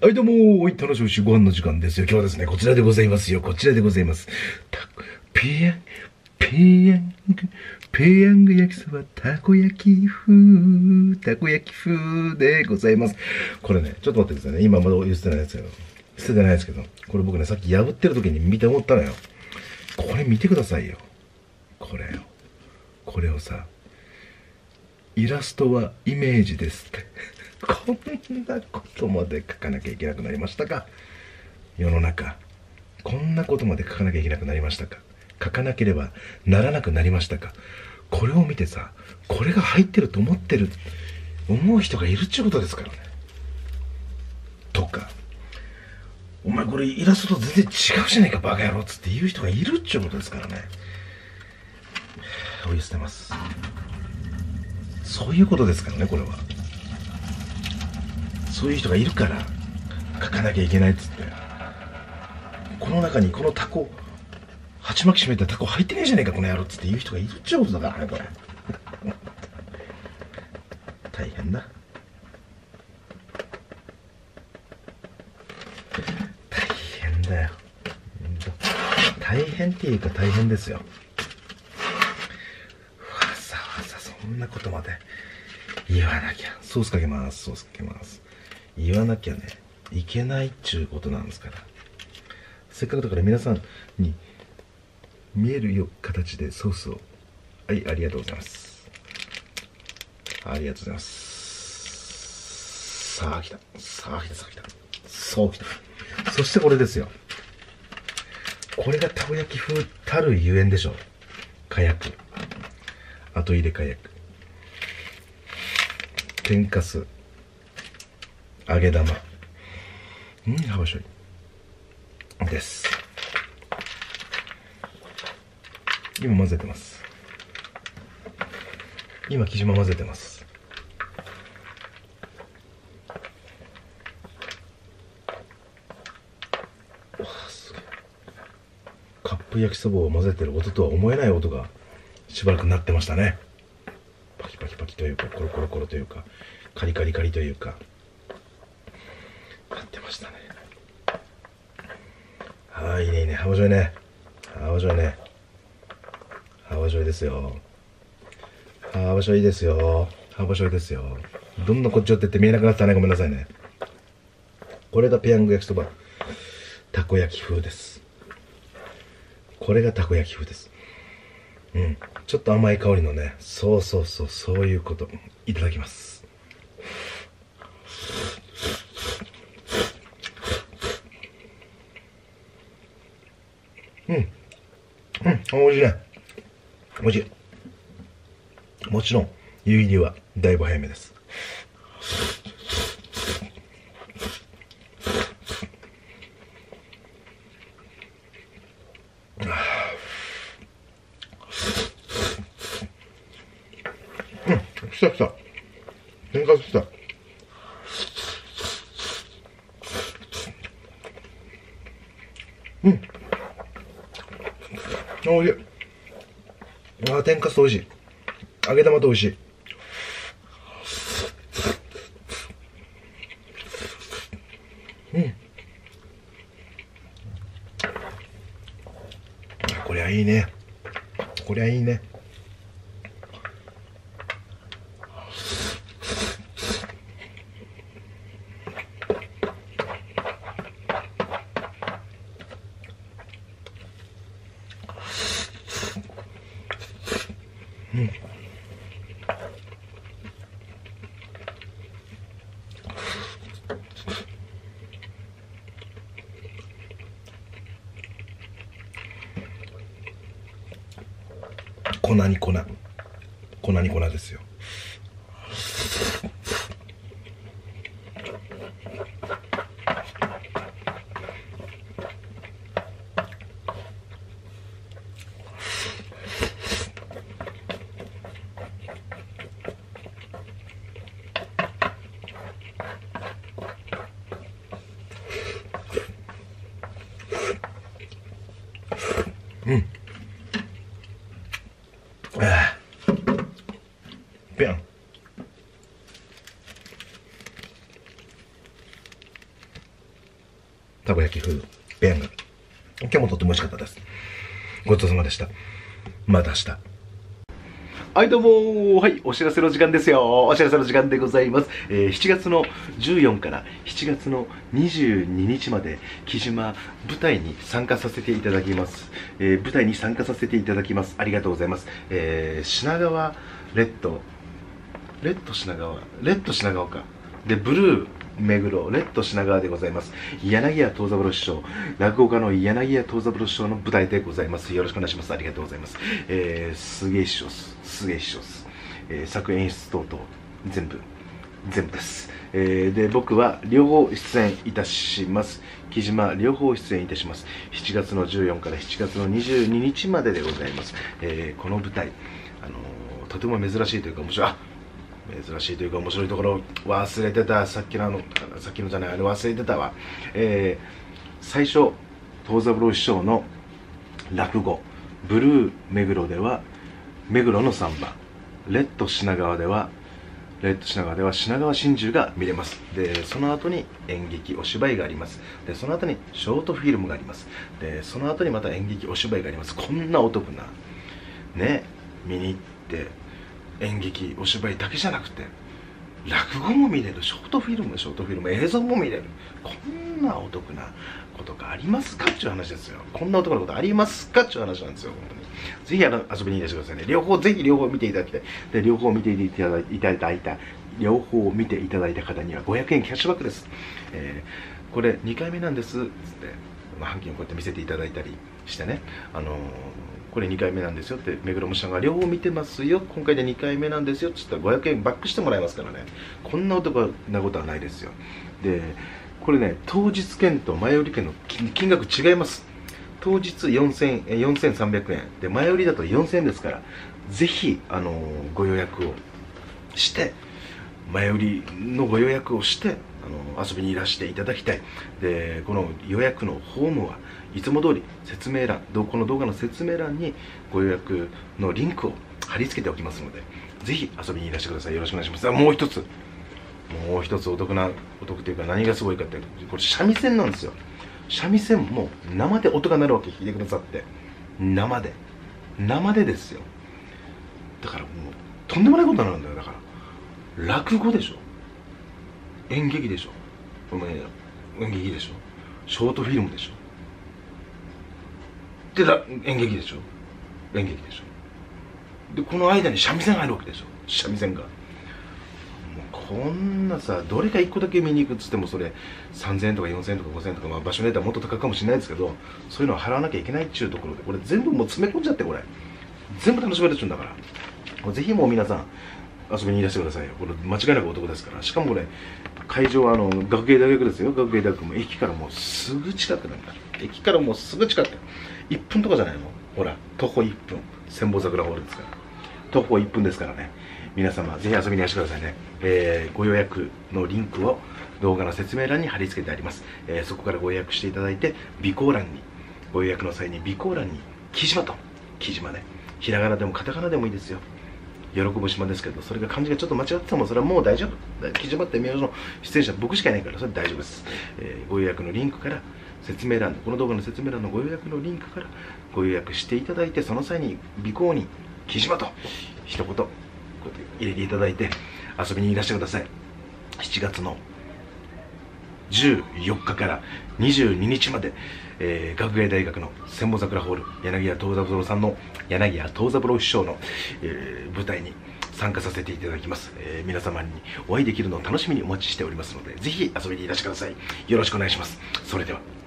はい、どうも、おい、楽しみしご飯の時間ですよ。今日はですね、こちらでございますよ。こちらでございます。たペヤング、ペヤング、ペヤング焼きそば、たこ焼き風、たこ焼き風でございます。これね、ちょっと待ってくださいね。今まだ言ってないですけど、捨ててないですけど、これ僕ね、さっき破ってる時に見て思ったのよ。これ見てくださいよ。これよ。これをさ、イラストはイメージですって。こんなことまで書かなきゃいけなくなりましたか？世の中。こんなことまで書かなきゃいけなくなりましたか？書かなければならなくなりましたか？これを見てさ、これが入ってると思ってる、思う人がいるっちゅうことですからね。とか、お前これイラストと全然違うじゃないかバカ野郎っつって言う人がいるっちゅうことですからね。お湯捨てます。そういうことですからね、これは。そういう人がいるから書かなきゃいけないっつって。この中にこのタコ鉢巻き締めたタコ入ってねえじゃねえかこの野郎っつって言う人がいるっちゃうことだからねこれ。大変だ。大変だよ。大変っていうか大変ですよ。わざわざそんなことまで言わなきゃ。ソースかけますソースかけます。言わなきゃねいけないっちゅうことなんですから。せっかくだから皆さんに見えるよ形でソースを。はいありがとうございます。ありがとうございます。さあ来た。さあ来たさあ来た。そう来た。そしてこれですよ。これがたこ焼き風たるゆえんでしょう。火薬後入れ火薬天かす。揚げ玉。うん？ハバしょうゆです。今混ぜてます。今生島混ぜてます。カップ焼きそばを混ぜてる音とは思えない音がしばらくなってましたね。パキパキパキというかコロコロコロというかカリカリカリというかなってましたねはいいいねいいね。 Have a joy ね。 Have a joy ね。 Have a joy ですよ。 Have a joy ですよ。 Have a joy ですよ。どんどんこっち寄ってって見えなくなったね。ごめんなさいね。これがペヤング焼きそば。たこ焼き風です。これがたこ焼き風です。うん。ちょっと甘い香りのねそうそうそうそういうこと。いただきます。うん。うん。美味しいね。美味しい。もちろん湯入りはだいぶ早めです。うん。来た来た。天かす来た。うん。おいしいあ天かすと美味しい。揚げ玉と美味しい。うん。こりゃいいね。こりゃいいね。粉に粉。粉に粉ですよ。たこ焼き風ペヤング今日もとっても美味しかったです。ごちそうさまでした。また明日。はいどうもはいお知らせの時間ですよ。お知らせの時間でございます、えー、7月の14から7月の22日まで木島舞台に参加させていただきます、えー、舞台に参加させていただきます。ありがとうございます、えー、品川レッド。レッド品川？レッド品川か。でブルー。目黒レッド品川でございます。柳家藤三郎師匠。落語家の柳家藤三郎師匠の舞台でございます。よろしくお願いします。ありがとうございます、えー、すげえ師匠すす。げえ師匠す、えー、作演出等々全部。全部です、えー、で僕は両方出演いたします。木島両方出演いたします。7月の14から7月の22日まででございます、えー、この舞台あの、とても珍しいというか面白い。珍しいというか面白いところ忘れてたさっきのあのさっきのじゃないあれ忘れてたわ、えー、最初東三郎師匠の落語「ブルー目黒」では目黒の3番レッド品川ではレッド品川では品川真珠が見れます。でその後に演劇お芝居があります。でその後にショートフィルムがあります。でその後にまた演劇お芝居があります。こんなお得な。ね見に行って演劇お芝居だけじゃなくて落語も見れるショートフィルムショートフィルム映像も見れる。こんなお得なことがありますかっていう話ですよ。こんなお得なことありますかっていう話なんですよ本当に。ぜひあの遊びにいらしてくださいね。両方ぜひ両方見ていただきたい。で両方見ていただいた両方見ていただいた方には500円キャッシュバックです、えー、これ2回目なんですっつって、半径をこうやって見せていただいたりしてね。あのーこれ2回目なんですよって目黒虫さんが両方見てますよ今回で2回目なんですよっつったら500円バックしてもらいますからね。こんなお得なことはないですよ。でこれね当日券と前売り券の金額違います。当日4300円で前売りだと4000円ですからぜひあのご予約をして前売りのご予約をしてあの遊びにいらしていただきたい。でこの予約のフォームはいつも通り説明欄この動画の説明欄にご予約のリンクを貼り付けておきますのでぜひ遊びにいらしてください。よろしくお願いします。もう一つ。もう一つお得なお得というか何がすごいかってこれ三味線なんですよ。三味線も生で音が鳴るわけ。弾いてくださって。生で。生でですよ。だからもうとんでもないことになるんだよ。だから落語でしょ。演劇でしょ。これ演劇でしょ。ショートフィルムでしょ。で演劇でしょ。演劇でしょ。でこの間に三味線入るわけでしょ。三味線が。もうこんなさどれか1個だけ見に行くっつってもそれ3000円とか4000円とか5000円とか、まあ、場所によってはもっと高いかもしれないですけどそういうのを払わなきゃいけないっていうところでこれ全部もう詰め込んじゃってこれ。全部楽しめるっちゅうんだから。ぜひもう皆さん遊びにいらしてくださいよ。これ間違いなく男ですから。しかもこれ会場はあの学芸大学ですよ。学芸大学も駅からもうすぐ近くなんだ。駅からもうすぐ近く。1分とかじゃないの？ほら徒歩1分。千本桜ホールですから。徒歩1分ですからね。皆様ぜひ遊びにいらしてくださいね、えー、ご予約のリンクを動画の説明欄に貼り付けてあります、えー、そこからご予約していただいて備考欄にご予約の際に備考欄に木島と。木島ね。ひらがなでもカタカナでもいいですよ。喜ぶ島ですけどそれが漢字がちょっと間違っててもそれはもう大丈夫木島って名字の出演者僕しかいないからそれ大丈夫です、えー、ご予約のリンクから説明欄この動画の説明欄のご予約のリンクからご予約していただいてその際に尾行に「木島」と一言こうやって入れていただいて遊びにいらしてください。7月の14日から22日まで、えー、学芸大学の千本桜ホール柳家藤三郎さんの柳家藤三郎師匠の、えー、舞台に参加させていただきます、えー、皆様にお会いできるのを楽しみにお待ちしておりますのでぜひ遊びにいらしてください。よろしくお願いします。それでは。